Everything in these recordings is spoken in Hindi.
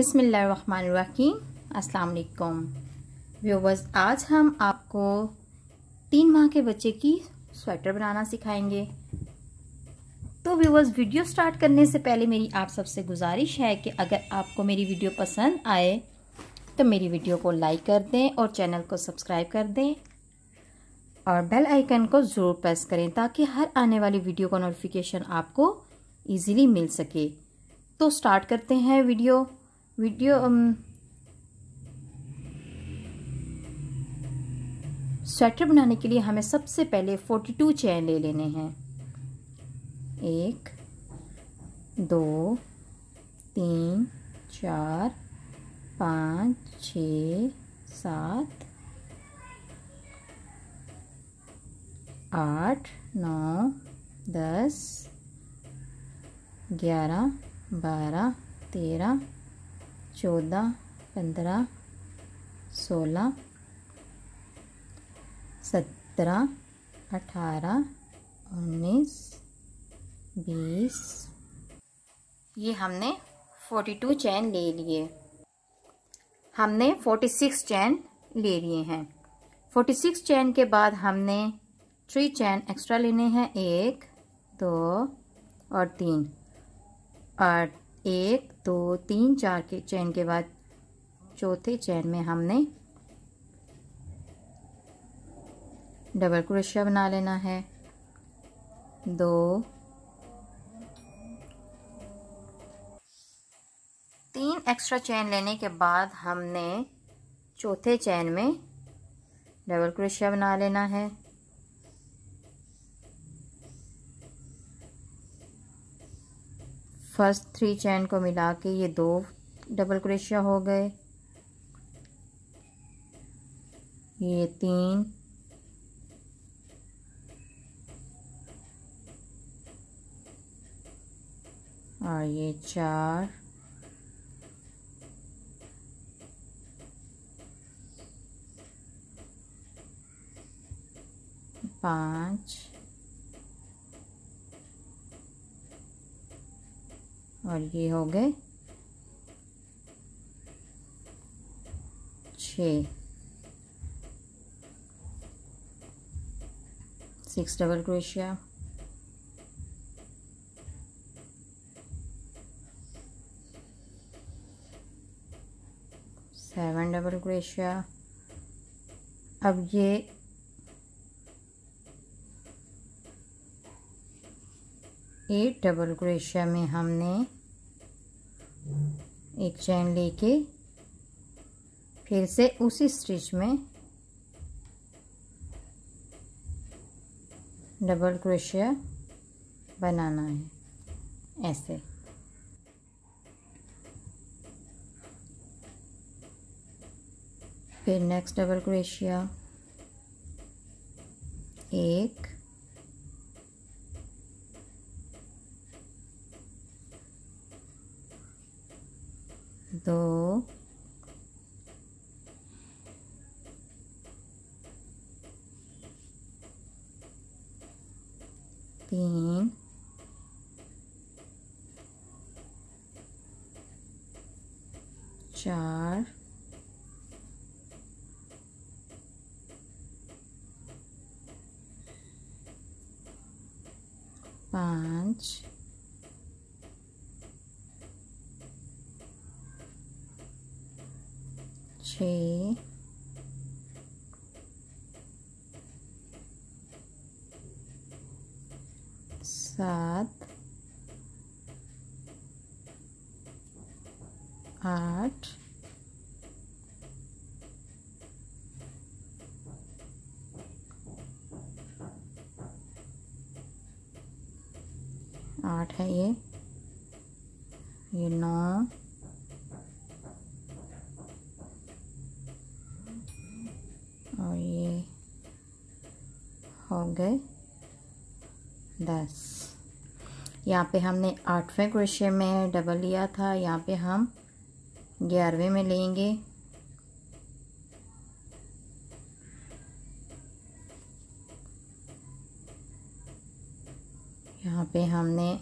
बिसमीम वालेकुम व्यूवर्स, आज हम आपको तीन माह के बच्चे की स्वेटर बनाना सिखाएँगे। तो व्यूवर्स, वीडियो स्टार्ट करने से पहले मेरी आप सबसे गुजारिश है कि अगर आपको मेरी वीडियो पसंद आए तो मेरी वीडियो को लाइक कर दें और चैनल को सब्सक्राइब कर दें। और बेल आइकन को ज़रूर प्रेस करें ताकि हर आने वाली वीडियो का नोटिफिकेशन आपको इजीली मिल सके। तो स्टार्ट करते हैं वीडियो। वीडियो स्वेटर बनाने के लिए हमें सबसे पहले 42 चैन ले लेने हैं। एक, दो, तीन, चार, पाँच छ सात, आठ, नौ, दस, ग्यारह, बारह, तेरह चौदह, पंद्रह, सोलह, सत्रह, अठारह, उन्नीस, बीस। ये हमने फोर्टी टू चैन ले लिए। हमने फोर्टी सिक्स चैन ले लिए हैं। फोर्टी सिक्स चैन के बाद हमने थ्री चैन एक्स्ट्रा लेने हैं, एक, दो और तीन। और एक, दो, तीन, चार के चैन के बाद चौथे चैन में हमने डबल क्रोशिया बना लेना है। दो, तीन एक्स्ट्रा चैन लेने के बाद हमने चौथे चैन में डबल क्रोशिया बना लेना है। फ़र्स्ट थ्री चैन को मिला के ये दो डबल क्रोशिया हो गए। ये तीन। और ये चार। पाँच। और ये हो गए छ। Six double crochet seven double crochet अब ये एट डबल क्रोशिया में हमने एक चैन लेके फिर से उसी स्टिच में डबल क्रोशिया बनाना है, ऐसे। फिर नेक्स्ट डबल क्रोशिया एक दो तीन चार पाँच सात आठ आठ है ये। ये नौ और ये हो गए दस यहाँ पे हमने आठवें क्रोशे में डबल लिया था। यहाँ पे हम ग्यारहवें में लेंगे। यहाँ पे हमने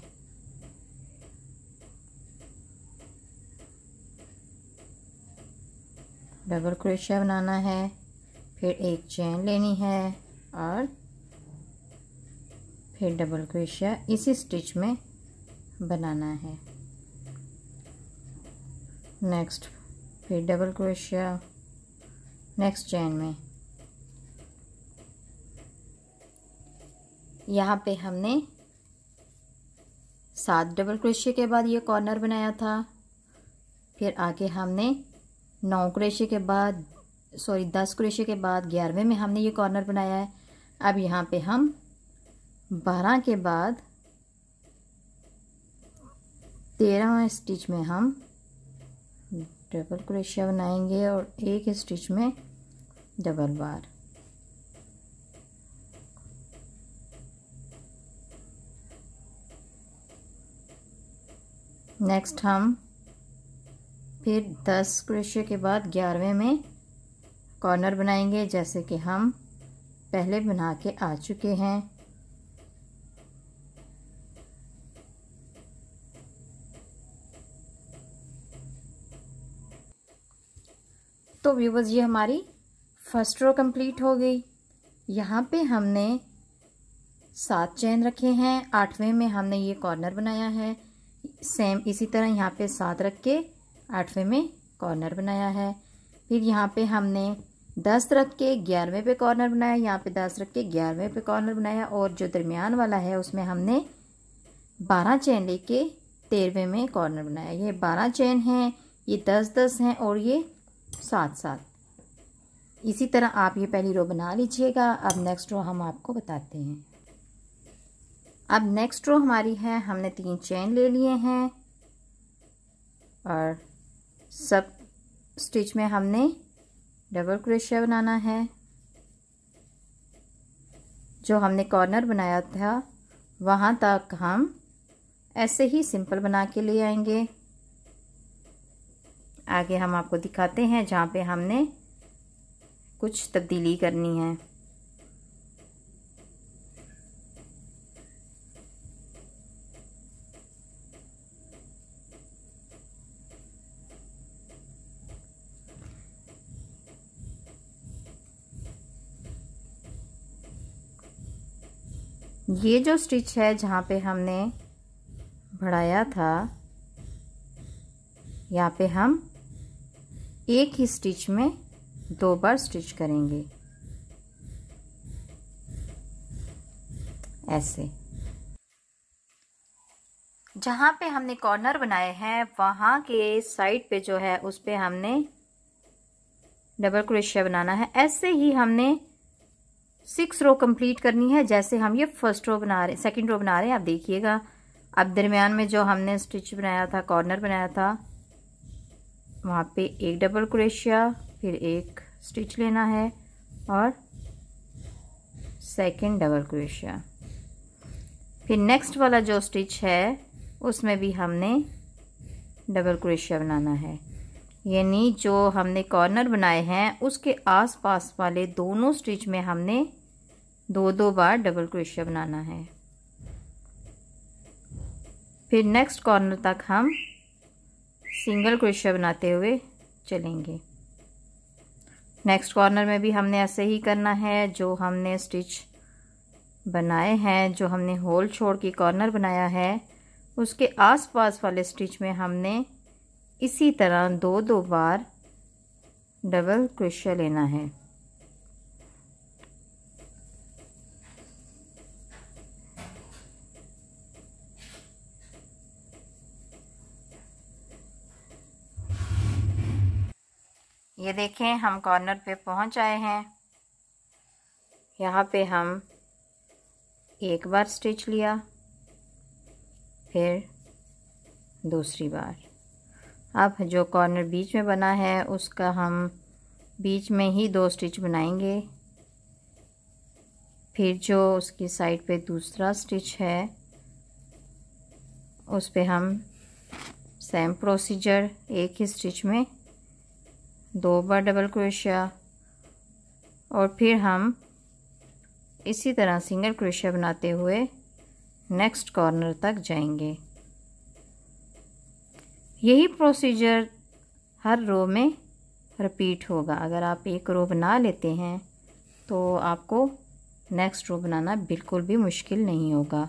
डबल क्रोशिया बनाना है, फिर एक चेन लेनी है और फिर डबल क्रोशिया इसी स्टिच में बनाना है। नेक्स्ट फिर डबल क्रोशिया नेक्स्ट चैन में। यहाँ पे हमने सात डबल क्रोशिया के बाद ये कॉर्नर बनाया था। फिर आगे हमने नौ क्रोशिया के बाद सॉरी दस क्रोशिया के बाद ग्यारहवें में हमने ये कॉर्नर बनाया है। अब यहाँ पे हम बारह के बाद तेरहवें स्टिच में हम डबल क्रोशिया बनाएँगे और एक स्टिच में डबल बार। नेक्स्ट हम फिर दस क्रोशिया के बाद ग्यारहवें में कॉर्नर बनाएँगे, जैसे कि हम पहले बना के आ चुके हैं। व्यूवर्स ये हमारी फ़र्स्ट रो कंप्लीट हो गई। यहाँ पे हमने सात चैन रखे हैं। आठवें में हमने ये कॉर्नर बनाया है। सेम इसी तरह यहाँ पे सात रख के आठवें में कॉर्नर बनाया है। फिर यहाँ पे हमने दस रख के ग्यारहवें पे कॉर्नर बनाया। यहाँ पे दस रख के ग्यारहवें पे कॉर्नर बनाया। और जो दरमियान वाला है, उसमें हमने बारह चैन लेके तेरहवें में कॉर्नर बनाया। ये बारह चैन हैं, ये दस दस हैं और ये सात साथ। इसी तरह आप ये पहली रो बना लीजिएगा। अब नेक्स्ट रो हम आपको बताते हैं। अब नेक्स्ट रो हमारी है। हमने तीन चेन ले लिए हैं। और सब स्टिच में हमने डबल क्रोशिया बनाना है। जो हमने कॉर्नर बनाया था, वहाँ तक हम ऐसे ही सिंपल बना के ले आएँगे। आगे हम आपको दिखाते हैं जहाँ पे हमने कुछ तब्दीली करनी है। ये जो स्टिच है जहाँ पे हमने बढ़ाया था, यहाँ पे हम एक ही स्टिच में दो बार स्टिच करेंगे। ऐसे। जहाँ पे हमने कॉर्नर बनाए हैं, वहाँ के साइड पे जो है, उस पे हमने डबल क्रोशिया बनाना है। ऐसे ही हमने सिक्स रो कंप्लीट करनी है, जैसे हम ये फ़र्स्ट रो बना रहे, सेकंड रो बना रहे हैं। आप देखिएगा, अब दरमियान में जो हमने स्टिच बनाया था, कॉर्नर बनाया था वहाँ पे एक डबल क्रोशिया फिर एक स्टिच लेना है और सेकंड डबल क्रोशिया फिर नेक्स्ट वाला जो स्टिच है, उसमें भी हमने डबल क्रोशिया बनाना है। यानी जो हमने कॉर्नर बनाए हैं, उसके आसपास वाले दोनों स्टिच में हमने दो दो बार डबल क्रोशिया बनाना है। फिर नेक्स्ट कॉर्नर तक हम सिंगल क्रोशिया बनाते हुए चलेंगे। नेक्स्ट कॉर्नर में भी हमने ऐसे ही करना है जो हमने स्टिच बनाए हैं, जो हमने होल छोड़ के कॉर्नर बनाया है। उसके आसपास वाले स्टिच में हमने इसी तरह दो दो बार डबल क्रोशिया लेना है। ये देखें, हम कॉर्नर पे पहुँच आए हैं। यहाँ पे हम एक बार स्टिच लिया, फिर दूसरी बार। अब जो कॉर्नर बीच में बना है, उसका हम बीच में ही दो स्टिच बनाएँगे। फिर जो उसकी साइड पे दूसरा स्टिच है, उस पर हम सेम प्रोसीजर एक ही स्टिच में दो बार डबल क्रोशिया और फिर हम इसी तरह सिंगल क्रोशिया बनाते हुए नेक्स्ट कॉर्नर तक जाएँगे। यही प्रोसीजर हर रो में रिपीट होगा। अगर आप एक रो बना लेते हैं तो आपको नेक्स्ट रो बनाना बिल्कुल भी मुश्किल नहीं होगा।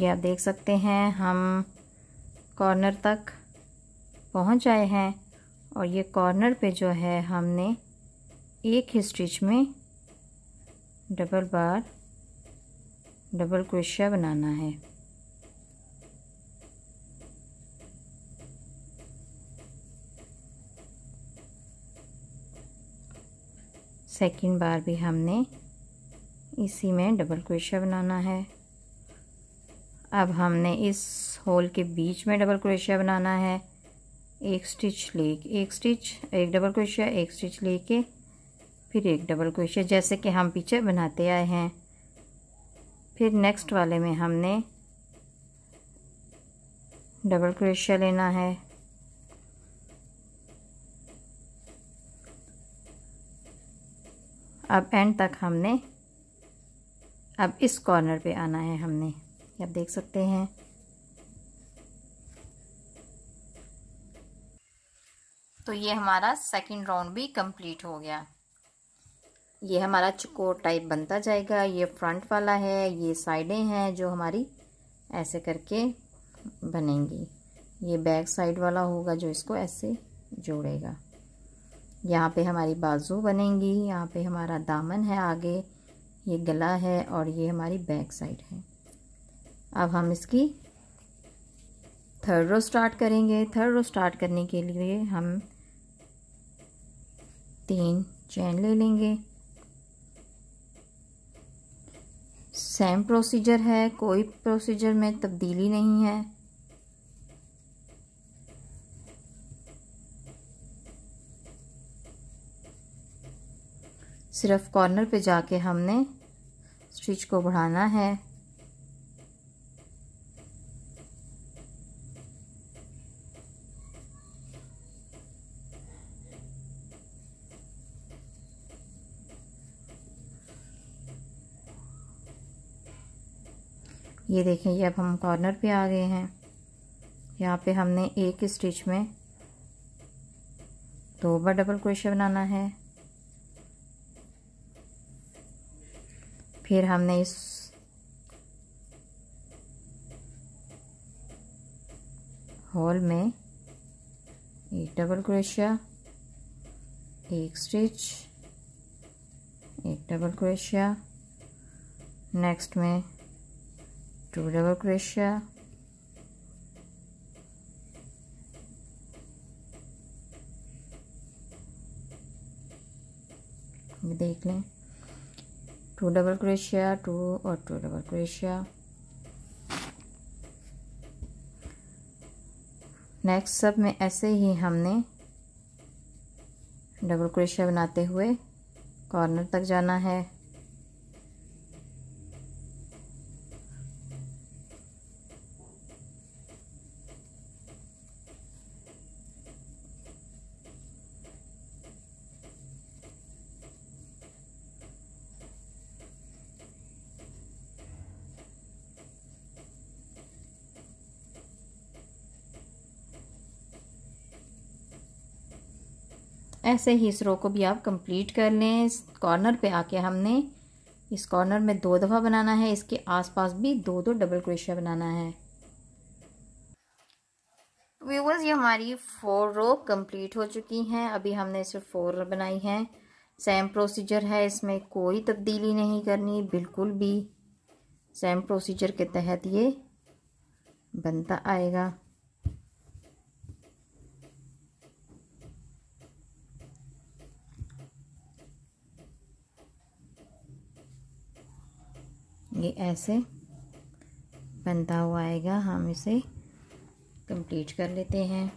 ये आप देख सकते हैं, हम कॉर्नर तक पहुँच आए हैं और ये कॉर्नर पे जो है हमने एक ही स्टिच में डबल बार डबल क्रोशिया बनाना है। सेकंड बार भी हमने इसी में डबल क्रोशिया बनाना है। अब हमने इस होल के बीच में डबल क्रोशिया बनाना है। एक स्टिच ले एक स्टिच, एक डबल क्रोशिया एक स्टिच लेके, फिर एक डबल क्रोशिया जैसे कि हम पीछे बनाते आए हैं। फिर नेक्स्ट वाले में हमने डबल क्रोशिया लेना है। अब एंड तक हमने, अब इस कॉर्नर पे आना है हमने। आप देख सकते हैं। तो ये हमारा सेकंड राउंड भी कंप्लीट हो गया। ये हमारा चकोर टाइप बनता जाएगा। ये फ्रंट वाला है, ये साइडें हैं जो हमारी ऐसे करके बनेंगी। ये बैक साइड वाला होगा जो इसको ऐसे जोड़ेगा। यहाँ पे हमारी बाजू बनेंगी, यहाँ पे हमारा दामन है आगे, ये गला है और ये हमारी बैक साइड है। अब हम इसकी थर्ड रो स्टार्ट करेंगे। थर्ड रो स्टार्ट करने के लिए हम तीन चैन ले लेंगे। सेम प्रोसीजर है, कोई प्रोसीजर में तब्दीली नहीं है। सिर्फ़ कॉर्नर पे जाके हमने स्टिच को बढ़ाना है। ये देखें, ये अब हम कॉर्नर पे आ गए हैं। यहाँ पे हमने एक स्टिच में दो बार डबल क्रोशिया बनाना है। फिर हमने इस होल में एक डबल क्रोशिया एक स्टिच एक डबल क्रोशिया नेक्स्ट में two double crochet देख लें टू डबल क्रोशिया टू और टू डबल क्रोशिया नेक्स्ट सब में ऐसे ही हमने डबल क्रोशिया बनाते हुए कॉर्नर तक जाना है। ऐसे ही इस रो को भी आप कंप्लीट कर लें। इस कॉर्नर पे आके हमने इस कॉर्नर में दो दफ़ा बनाना है। इसके आसपास भी दो दो डबल क्रोशिया बनाना है। व्यूवर्स ये हमारी फोर रो कंप्लीट हो चुकी हैं। अभी हमने सिर्फ़ फोर रो बनाई हैं। सेम प्रोसीजर है। इसमें कोई तब्दीली नहीं करनी। बिल्कुल भी सेम प्रोसीजर के तहत ये बनता आएगा। ये ऐसे बनता हुआ आएगा। हम इसे कंप्लीट कर लेते हैं।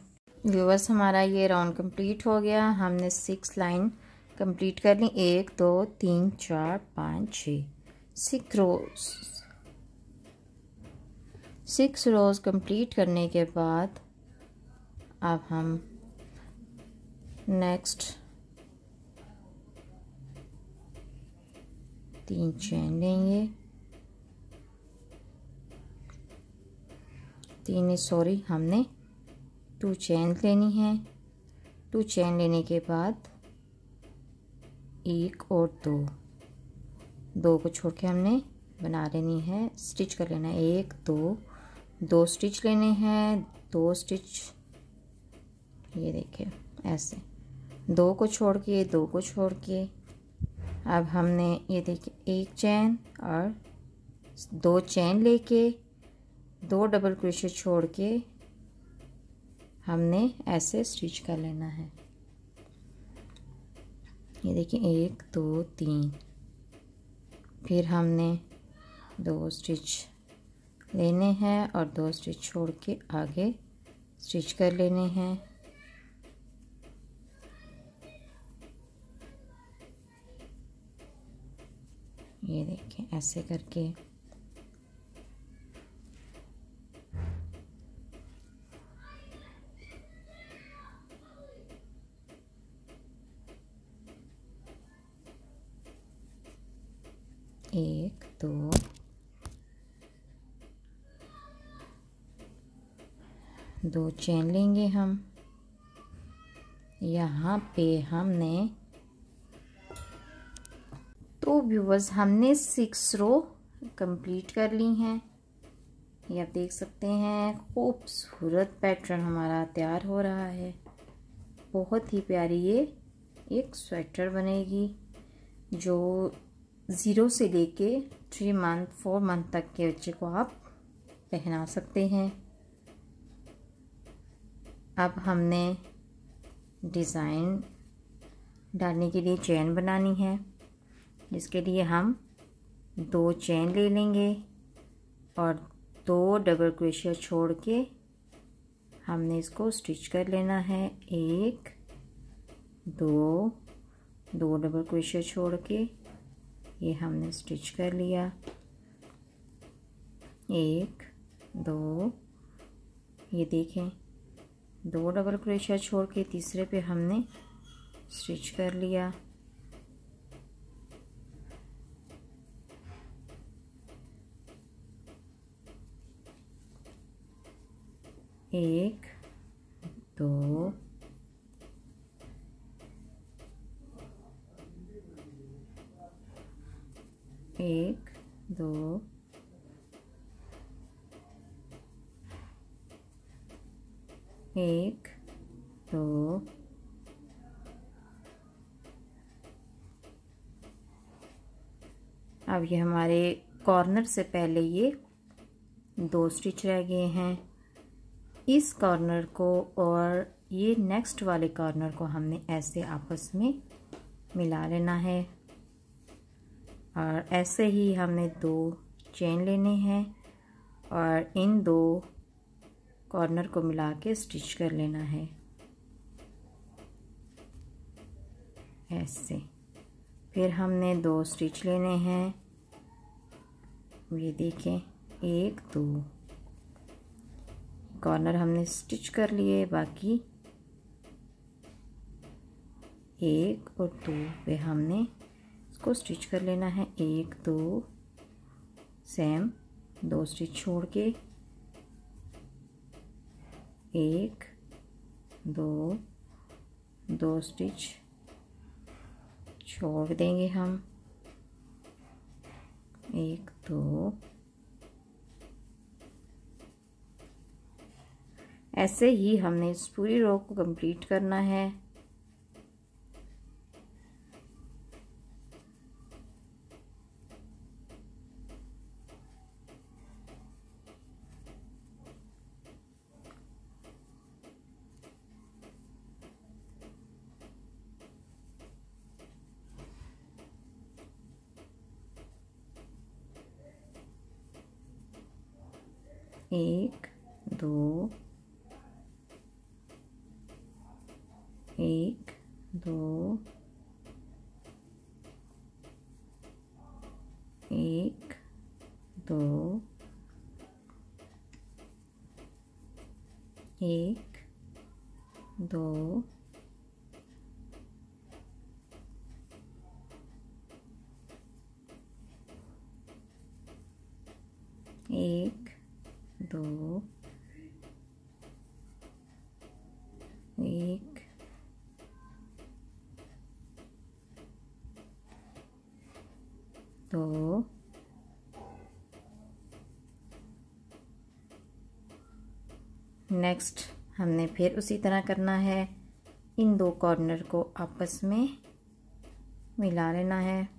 व्यूवर्स हमारा ये राउंड कंप्लीट हो गया। हमने सिक्स लाइन कंप्लीट कर ली। एक, दो, तीन, चार, पाँच, छ। Six rows six rows complete करने के बाद अब हम नेक्स्ट तीन चैन लेंगे। तीन सॉरी हमने टू चैन लेनी है। टू चैन लेने के बाद एक और दो। दो को छोड़ के हमने बना लेनी है स्टिच कर लेना है। एक, दो दो स्टिच लेने हैं, दो स्टिच ये देखिए, ऐसे। दो को छोड़ के, दो को छोड़ के। अब हमने ये देखिए, एक चैन और दो चैन लेके दो डबल क्रोशे छोड़ के हमने ऐसे स्टिच कर लेना है। ये देखिए, एक, दो, तीन। फिर हमने दो स्टिच लेने हैं और दो स्टिच छोड़ के आगे स्टिच कर लेने हैं। ये देखें ऐसे करके एक, दो। दो चैन लेंगे हम। यहाँ पे हमने तो व्यूवर्स हमने सिक्स रो कंप्लीट कर ली हैं। ये आप देख सकते हैं, खूबसूरत पैटर्न हमारा तैयार हो रहा है। बहुत ही प्यारी ये एक स्वेटर बनेगी, जो ज़ीरो से लेके थ्री मंथ फोर मंथ तक के बच्चे को आप पहना सकते हैं। अब हमने डिज़ाइन डालने के लिए चैन बनानी है, जिसके लिए हम दो चैन ले लेंगे और दो डबल क्रोशिया छोड़ के हमने इसको स्टिच कर लेना है। एक, दो दो डबल क्रोशिया छोड़ के ये हमने स्टिच कर लिया। एक, दो, ये देखें, दो डबल क्रोशिया छोड़ के तीसरे पे हमने स्टिच कर लिया। एक, दो एक, दो एक, दो, अब ये हमारे कॉर्नर से पहले ये दो स्टिच रह गए हैं। इस कॉर्नर को और ये नेक्स्ट वाले कॉर्नर को हमने ऐसे आपस में मिला लेना है। और ऐसे ही हमने दो चेन लेने हैं और इन दो कॉर्नर को मिला के स्टिच कर लेना है। ऐसे। फिर हमने दो स्टिच लेने हैं। ये देखें, एक, दो। कॉर्नर हमने स्टिच कर लिए, बाकी एक और दो पे हमने इसको स्टिच कर लेना है। एक, दो सेम दो स्टिच छोड़ के। एक, दो दो स्टिच छोड़ देंगे हम। एक, दो। ऐसे ही हमने इस पूरी रो को कंप्लीट करना है। एक दो एक दो एक दो एक दो एक दो एक दो नेक्स्ट हमने फिर उसी तरह करना है। इन दो कॉर्नर को आपस में मिला लेना है।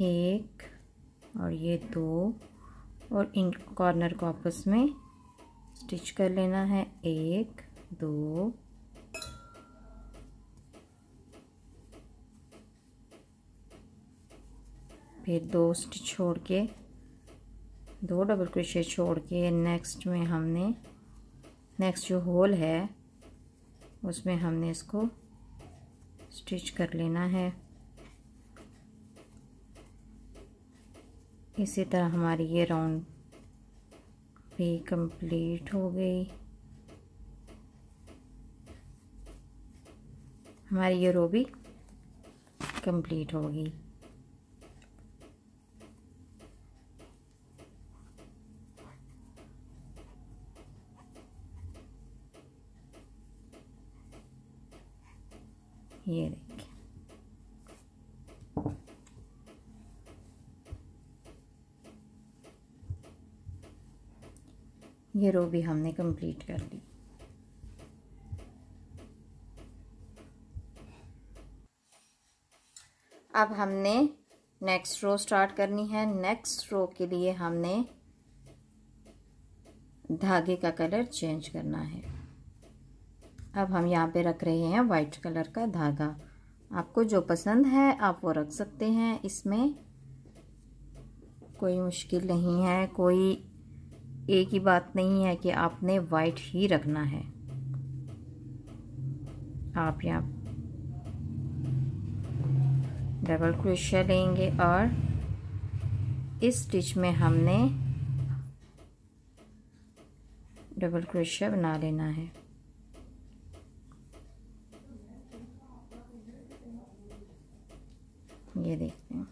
एक और ये दो और इन कॉर्नर को आपस में स्टिच कर लेना है। एक, दो, फिर दो स्टिच छोड़ के दो डबल क्रोशे छोड़ के नेक्स्ट में हमने नेक्स्ट जो होल है, उसमें हमने इसको स्टिच कर लेना है। इसी तरह हमारी ये राउंड भी कंप्लीट हो गई। हमारी ये रो भी कंप्लीट हो गई। ये देखिए। ये रो भी हमने कंप्लीट कर ली अब हमने नेक्स्ट रो स्टार्ट करनी है। नेक्स्ट रो के लिए हमने धागे का कलर चेंज करना है। अब हम यहाँ पे रख रहे हैं वाइट कलर का धागा। आपको जो पसंद है, आप वो रख सकते हैं। इसमें कोई मुश्किल नहीं है, कोई एक ही बात नहीं है कि आपने वाइट ही रखना है। आप यहाँ डबल क्रोशिया लेंगे और इस स्टिच में हमने डबल क्रोशिया बना लेना है। ये देखते हैं।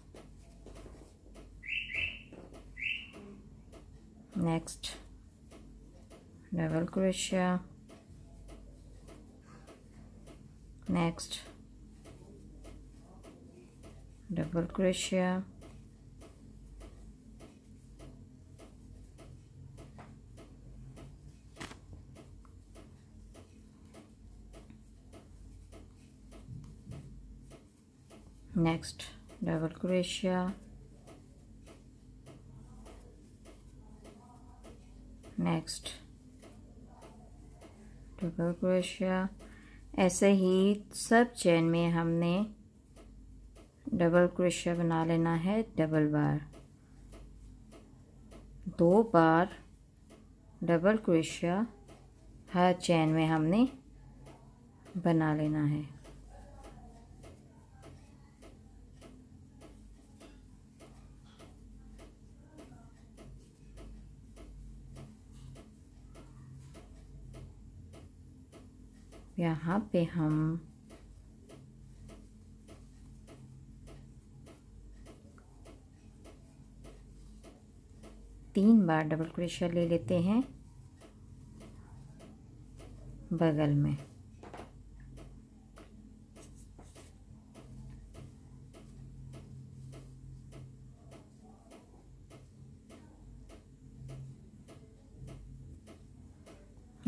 Next double crochet next double crochet next double crochet next double crochet ऐसे ही सब चेन में हमने डबल क्रोशिया बना लेना है डबल बार। दो बार डबल क्रोशिया हर चैन में हमने बना लेना है। यहाँ पे हम तीन बार डबल क्रोशिया ले लेते हैं बगल में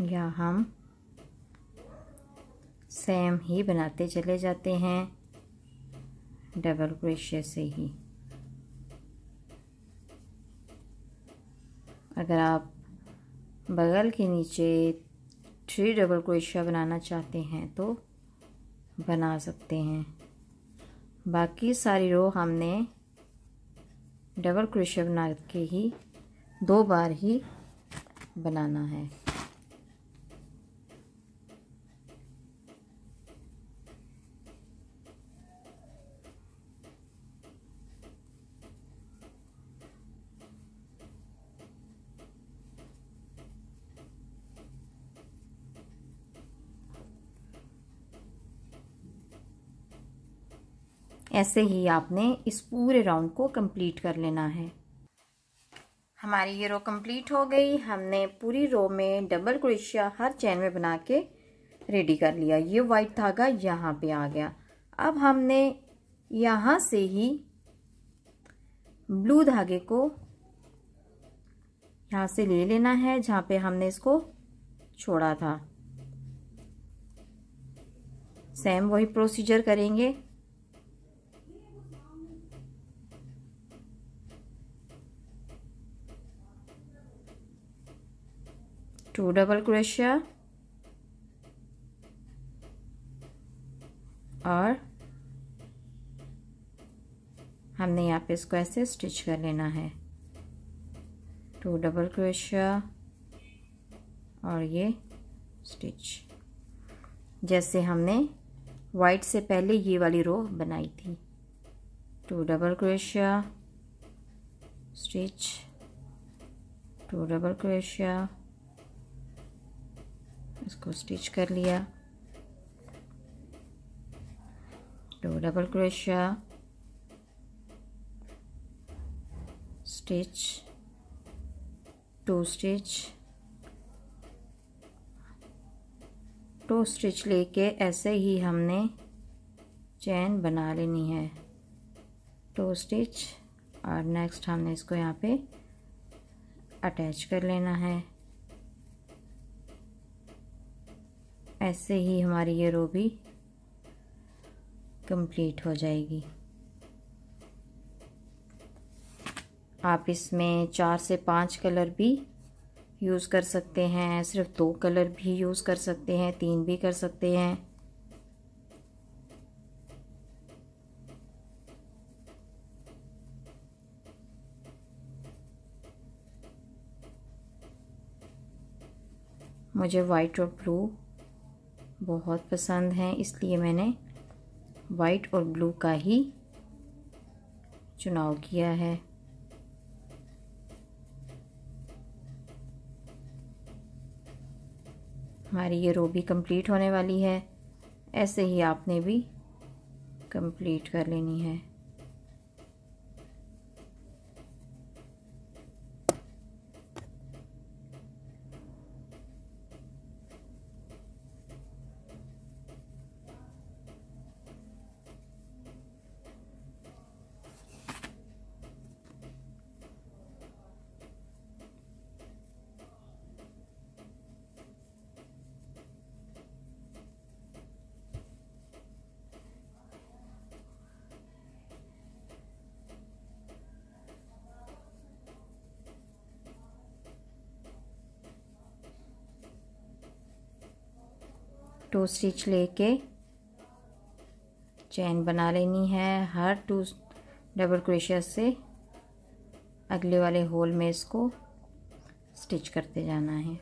या हम सेम ही बनाते चले जाते हैं। डबल क्रोशिया से ही। अगर आप बगल के नीचे थ्री डबल क्रोशिया बनाना चाहते हैं तो बना सकते हैं। बाकी सारी रो हमने डबल क्रोशिया बना के ही दो बार ही बनाना है। ऐसे ही आपने इस पूरे राउंड को कंप्लीट कर लेना है। हमारी ये रो कंप्लीट हो गई। हमने पूरी रो में डबल क्रोशिया हर चैन में बना के रेडी कर लिया। ये वाइट धागा यहाँ पे आ गया। अब हमने यहाँ से ही ब्लू धागे को यहाँ से ले लेना है, जहाँ पे हमने इसको छोड़ा था। सेम वही प्रोसीजर करेंगे। टू डबल क्रोशिया और हमने यहाँ पे इसको ऐसे स्टिच कर लेना है। टू डबल क्रोशिया और ये स्टिच। जैसे हमने वाइट से पहले ये वाली रो बनाई थी। Two double crochet stitch. Two double crochet इसको स्टिच कर लिया। दो double crochet stitch two stitch two stitch लेके ऐसे ही हमने चैन बना लेनी है। टू स्टिच और नेक्स्ट हमने इसको यहाँ पे अटैच कर लेना है। ऐसे ही हमारी ये रो भी कंप्लीट हो जाएगी। आप इसमें चार से पाँच कलर भी यूज़ कर सकते हैं, सिर्फ़ दो कलर भी यूज़ कर सकते हैं, तीन भी कर सकते हैं। मुझे वाइट और ब्लू बहुत पसंद हैं, इसलिए मैंने वाइट और ब्लू का ही चुनाव किया है। हमारी ये रो भी कंप्लीट होने वाली है। ऐसे ही आपने भी कंप्लीट कर लेनी है। टू स्टिच लेके चैन बना लेनी है हर टू डबल क्रोशिया से। अगले वाले होल में इसको स्टिच करते जाना है।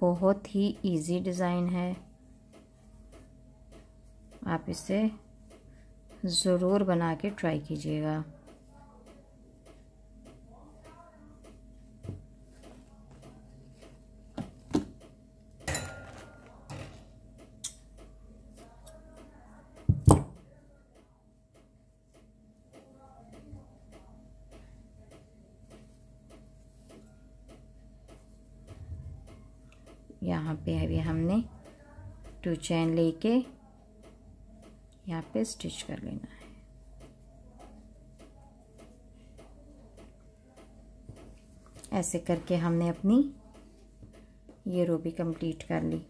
बहुत ही इजी डिज़ाइन है। आप इसे ज़रूर बना के ट्राई कीजिएगा यहाँ पे अभी हमने टू चैन लेके यहाँ पे स्टिच कर लेना है। ऐसे करके हमने अपनी ये रो भी कंप्लीट कर ली।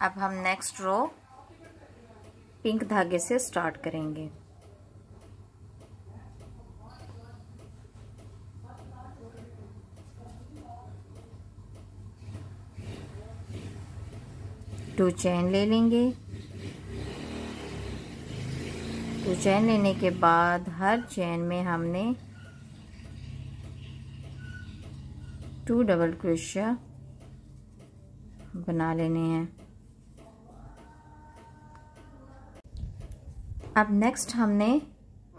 अब हम नेक्स्ट रो पिंक धागे से स्टार्ट करेंगे। टू चैन ले लेंगे। टू चैन लेने के बाद हर चैन में हमने टू डबल क्रोशिया बना लेने हैं। अब नेक्स्ट हमने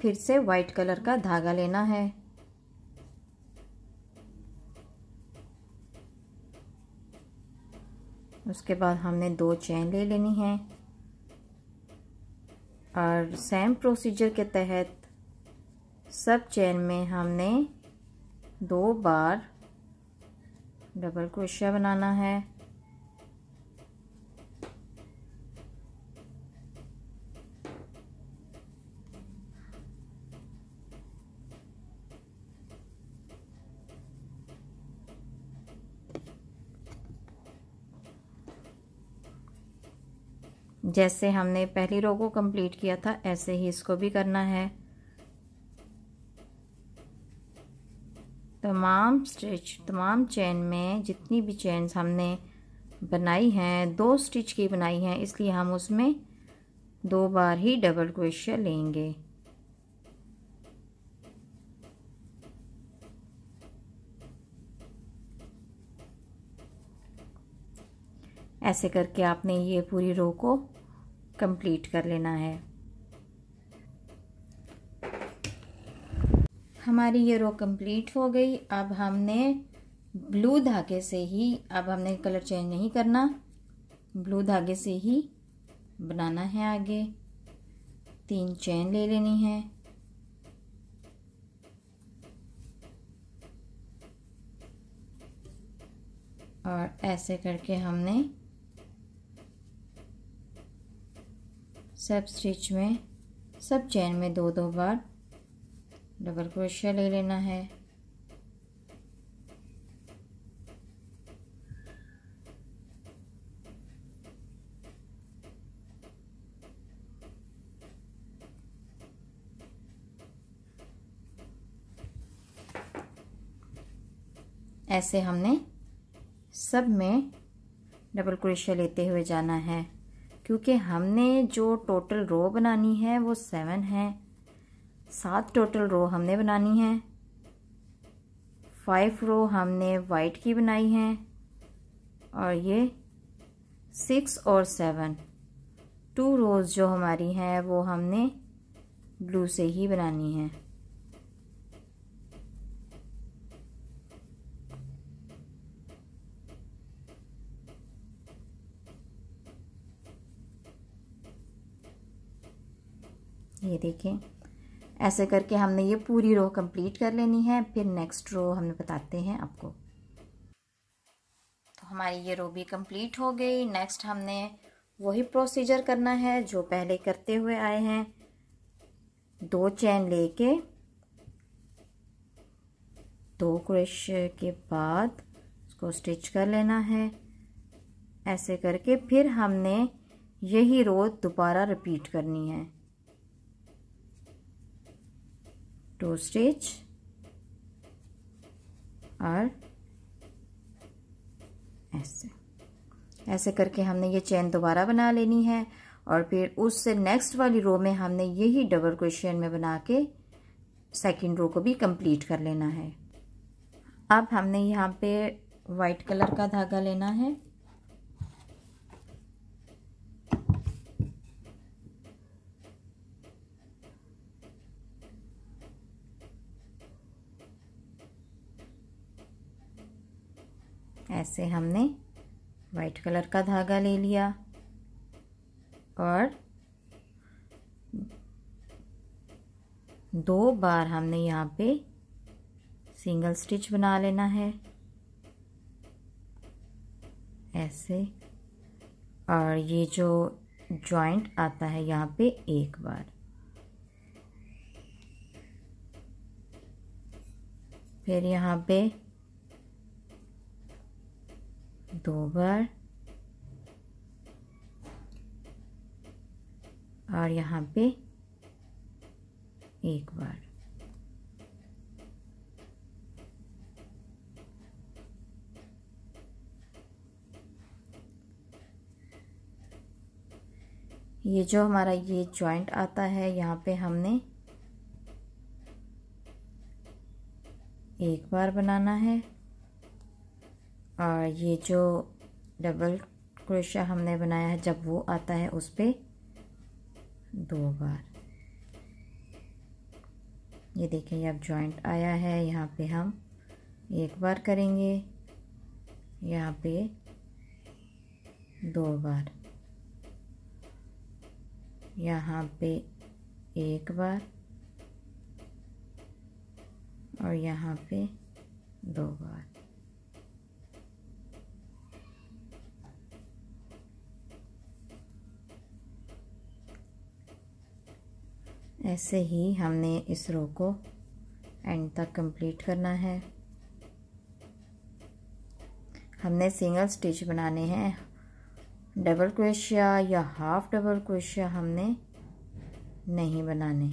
फिर से वाइट कलर का धागा लेना है। उसके बाद हमने दो चैन ले लेनी है। और सेम प्रोसीजर के तहत सब चैन में हमने दो बार डबल क्रोशिया बनाना है। जैसे हमने पहली रो को कंप्लीट किया था, ऐसे ही इसको भी करना है। तमाम स्टिच तमाम चेन में जितनी भी चेन्स हमने बनाई हैं, दो स्टिच की बनाई हैं, इसलिए हम उसमें दो बार ही डबल क्रोशिया लेंगे। ऐसे करके आपने ये पूरी रो को कंप्लीट कर लेना है। हमारी ये रो कंप्लीट हो गई। अब हमने ब्लू धागे से ही, अब हमने कलर चेंज नहीं करना। ब्लू धागे से ही बनाना है आगे। तीन चेन ले लेनी है। और ऐसे करके हमने सब स्टिच में, सब चैन में दो दो बार डबल क्रोशिया ले लेना है। ऐसे हमने सब में डबल क्रोशिया लेते हुए जाना है। क्योंकि हमने जो टोटल रो बनानी है वो सेवन है। सात टोटल रो हमने बनानी है। फाइव रो हमने वाइट की बनाई है। और ये सिक्स और सेवन टू रोज़ जो हमारी हैं वो हमने ब्लू से ही बनानी है। ये देखें। ऐसे करके हमने ये पूरी रो कंप्लीट कर लेनी है, फिर नेक्स्ट रो हमें बताते हैं आपको। तो हमारी ये रो भी कंप्लीट हो गई। नेक्स्ट हमने वही प्रोसीजर करना है जो पहले करते हुए आए हैं। दो चैन लेके, दो क्रेश के बाद उसको स्टिच कर लेना है। ऐसे करके फिर हमने यही रो दोबारा रिपीट करनी है। टू स्टिच और ऐसे। ऐसे करके हमने ये चेन दोबारा बना लेनी है और फिर उससे नेक्स्ट वाली रो में हमने यही डबल क्वेश्चन में बना के सेकेंड रो को भी कंप्लीट कर लेना है। अब हमने यहाँ पे वाइट कलर का धागा लेना है। ऐसे हमने वाइट कलर का धागा ले लिया और दो बार हमने यहाँ पे सिंगल स्टिच बना लेना है। ऐसे। और ये जो जॉइंट आता है यहाँ पे एक बार। फिर यहाँ पे दो बार और यहाँ पे एक बार। ये जो हमारा ये जॉइंट आता है, यहाँ पे हमने एक बार बनाना है। और ये जो डबल क्रोशिया हमने बनाया है, जब वो आता है उस पर दो बार। ये देखिए अब जॉइंट आया है, यहाँ पे हम एक बार करेंगे, यहाँ पे दो बार। यहाँ पे एक बार और यहाँ पे दो बार। ऐसे ही हमने इस रो को एंड तक कंप्लीट करना है। हमने सिंगल स्टिच बनाने हैं। डबल क्रोशिया या हाफ़ डबल क्रोशिया हमने नहीं बनाने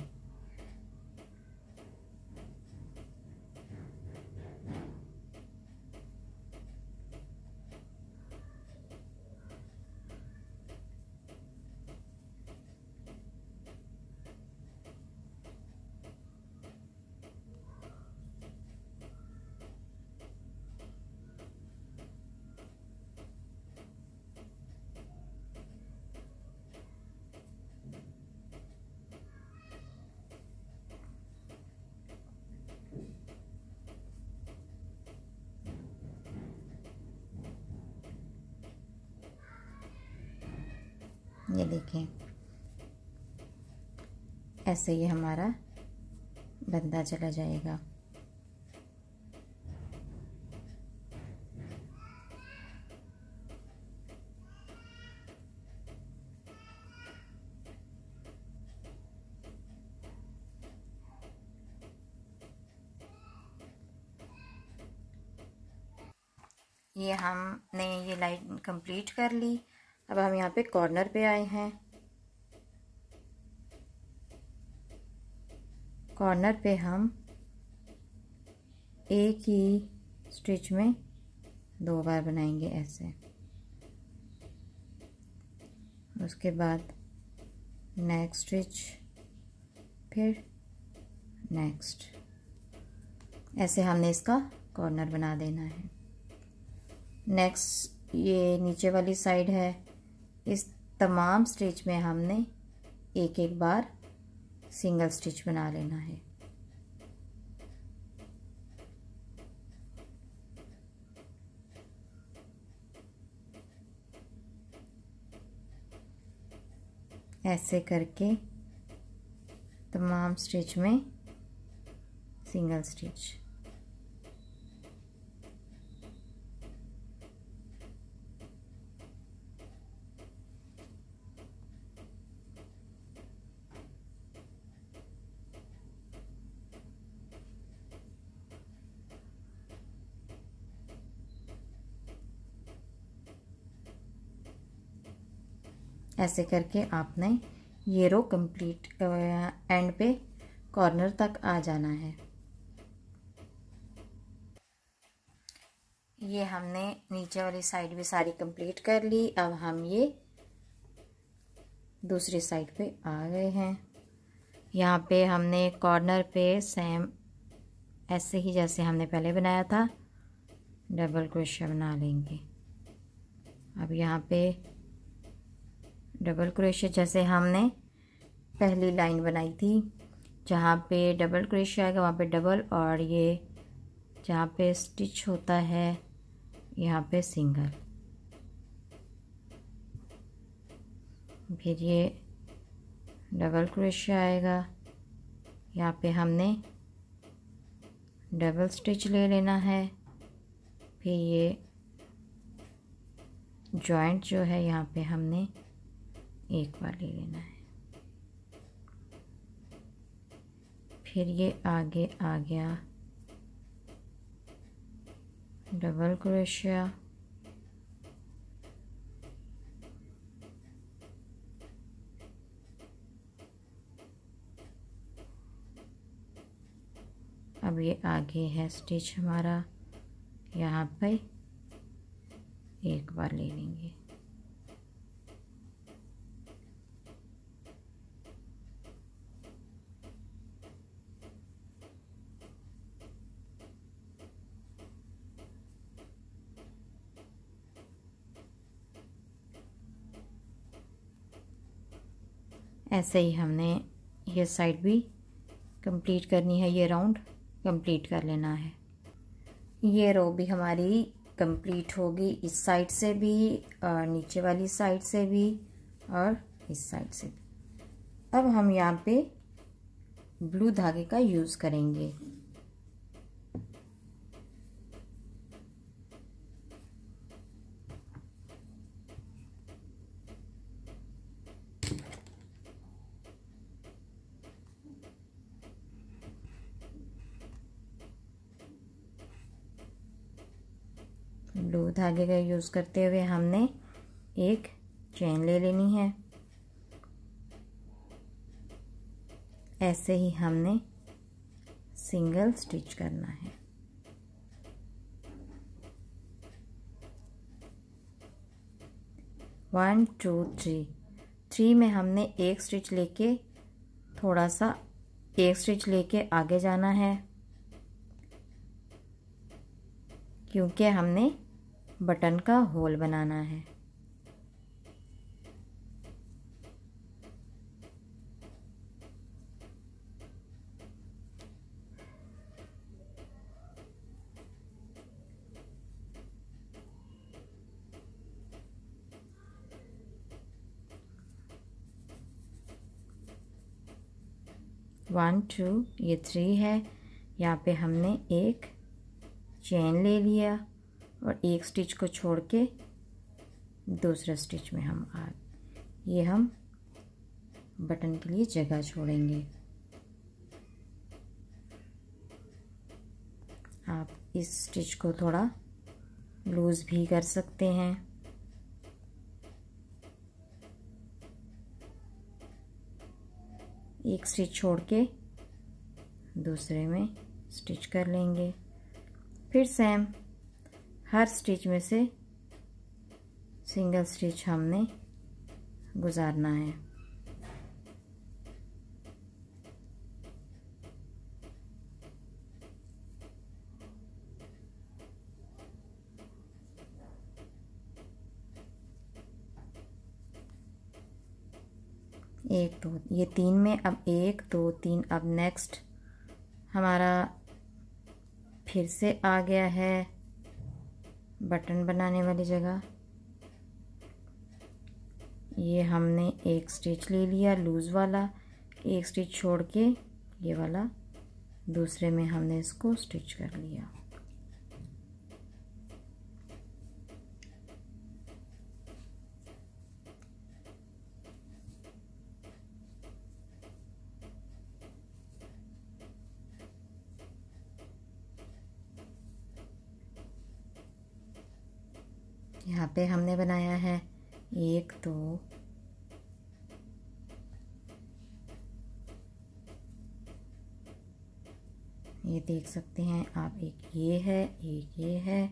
ये देखें ऐसे ही हमारा बंदा चला जाएगा। ये हमने ये लाइन कंप्लीट कर ली। अब हम यहाँ पे कॉर्नर पे आए हैं। कॉर्नर पे हम एक ही स्टिच में दो बार बनाएँगे ऐसे। उसके बाद नेक्स्ट स्टिच फिर नेक्स्ट ऐसे हमने इसका कॉर्नर बना देना है। नेक्स्ट ये नीचे वाली साइड है। इस तमाम स्टिच में हमने एक एक बार सिंगल स्टिच बना लेना है। ऐसे करके तमाम स्टिच में सिंगल स्टिच ऐसे करके आपने ये रो कंप्लीट एंड पे कॉर्नर तक आ जाना है। ये हमने नीचे वाली साइड भी सारी कंप्लीट कर ली। अब हम ये दूसरी साइड पे आ गए हैं। यहाँ पे हमने कॉर्नर पे सेम ऐसे ही जैसे हमने पहले बनाया था। डबल क्रोशिया बना लेंगे। अब यहाँ पे डबल क्रोशिया जैसे हमने पहली लाइन बनाई थी, जहाँ पे डबल क्रोशिया आएगा, वहाँ पे डबल, और ये जहाँ पे स्टिच होता है, यहाँ पे सिंगल। फिर ये डबल क्रोशिया आएगा। यहाँ पे हमने डबल स्टिच ले लेना है। फिर ये जॉइंट जो है, यहाँ पे हमने एक बार ले लेना है। फिर ये आगे आ गया। डबल क्रोशिया अब ये आगे है स्टिच हमारा। यहाँ पे एक बार ले लेंगे। ऐसे ही हमने ये साइड भी कंप्लीट करनी है, ये राउंड कंप्लीट कर लेना है। ये रो भी हमारी कंप्लीट होगी इस साइड से भी, और नीचे वाली साइड से भी, और इस साइड से भी। अब हम यहाँ पे ब्लू धागे का यूज़ करेंगे ब्लू धागे का यूज़ करते हुए हमने एक चेन ले लेनी है। ऐसे ही हमने सिंगल स्टिच करना है। वन टू थ्री थ्री में हमने एक स्टिच लेके थोड़ा सा एक स्टिच लेके आगे जाना है। क्योंकि हमने बटन का होल बनाना है। वन टू ये थ्री है। यहाँ पे हमने एक चेन ले लिया। और एक स्टिच को छोड़ के दूसरे स्टिच में हम आ, ये हम बटन के लिए जगह छोड़ेंगे। आप इस स्टिच को थोड़ा लूज़ भी कर सकते हैं। एक स्टिच छोड़ के दूसरे में स्टिच कर लेंगे। फिर सेम हर स्टिच में से सिंगल स्टिच हमने गुजारना है। एक, दो, ये तीन में, अब एक, दो, तीन, अब नेक्स्ट हमारा फिर से आ गया है। बटन बनाने वाली जगह। ये हमने एक स्टिच ले लिया लूज़ वाला, एक स्टिच छोड़ के ये वाला, दूसरे में हमने इसको स्टिच कर लिया यहाँ पे हमने बनाया है एक दो ये देख सकते हैं। आप एक ये है, एक ये है।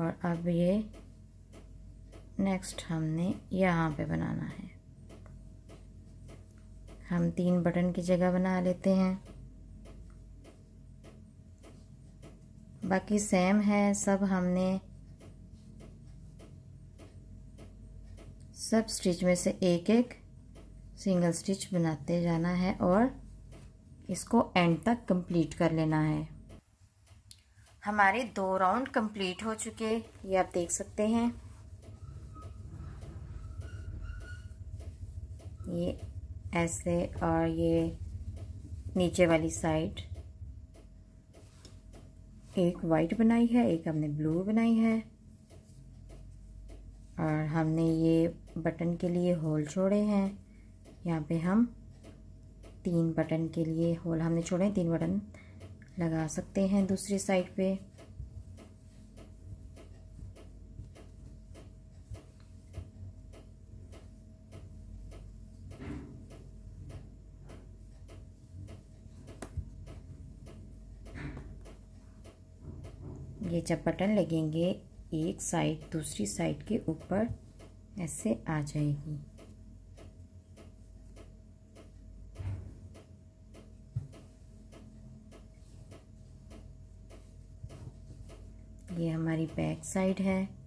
और अब ये नेक्स्ट हमने यहाँ पे बनाना है। हम तीन बटन की जगह बना लेते हैं। बाकी सेम है, सब हमने सब स्टिच में से एक एक सिंगल स्टिच बनाते जाना है और इसको एंड तक कंप्लीट कर लेना है। हमारे दो राउंड कंप्लीट हो चुके ये आप देख सकते हैं। ये ऐसे और ये नीचे वाली साइड एक वाइट बनाई है, एक हमने ब्लू बनाई है। और हमने ये बटन के लिए होल छोड़े हैं। यहाँ पे हम तीन बटन के लिए होल हमने छोड़े तीन बटन लगा सकते हैं दूसरी साइड पे। ये जब बटन लगेंगे, एक साइड दूसरी साइड के ऊपर ऐसे आ जाएगी। ये हमारी बैक साइड है।